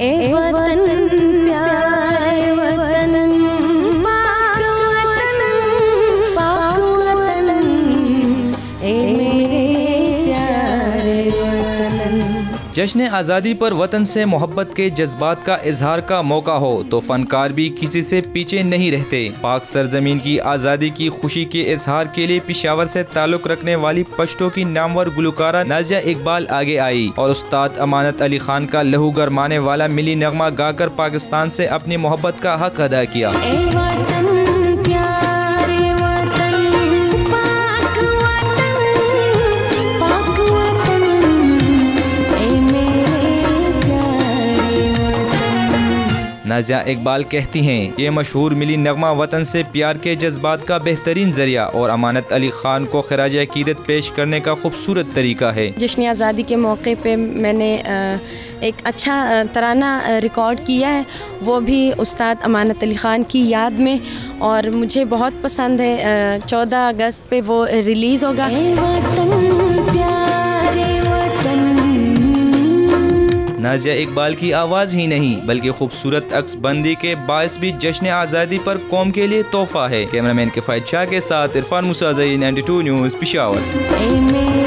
اے وطن جشن آزادی پر وطن سے محبت کے جذبات کا اظہار کا موقع ہو تو فنکار بھی کسی سے پیچھے نہیں رہتے۔ پاک سرزمین کی آزادی کی خوشی کے اظہار کے لیے پشاور سے تعلق رکھنے والی پشتوں کی نامور گلوکارہ نازیہ اقبال آگے آئی اور استاد امانت علی خان کا لہو گرمانے والا ملی نغمہ گا کر پاکستان سے اپنی محبت کا حق ادا کیا۔ نازیہ اقبال کہتی ہیں یہ مشہور ملی نغمہ وطن سے پیار کے جذبات کا بہترین ذریعہ اور امانت علی خان کو خراج عقیدت پیش کرنے کا خوبصورت طریقہ ہے۔ جشن آزادی کے موقع پہ میں نے ایک اچھا ترانہ ریکارڈ کیا ہے۔ وہ بھی استاد امانت علی خان کی یاد میں اور مجھے بہت پسند ہے۔ چودہ اگست پہ وہ ریلیز ہوگا۔ نازیہ اقبال کی آواز ہی نہیں، بلکہ خوبصورت عکس بندی کے باعث بھی جشن آزادی پر قوم کے لیے تحفہ ہے۔ کیمرہ مین کفایت شاہ کے ساتھ عرفان مسازئی 92 نیوز، پشاور۔ اے میرے